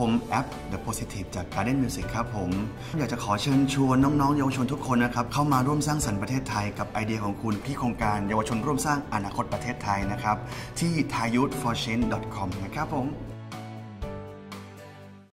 ผมแอป The Positive จาก Garden Music ครับผม อยากจะขอเชิญชวนน้องๆ เยาวชนทุกคนนะครับ เข้ามาร่วมสร้างสรรค์ประเทศไทยกับไอเดียของคุณที่โครงการเยาวชนร่วมสร้างอนาคตประเทศไทยนะครับ ที่ thaiyouthforchange.com นะครับผม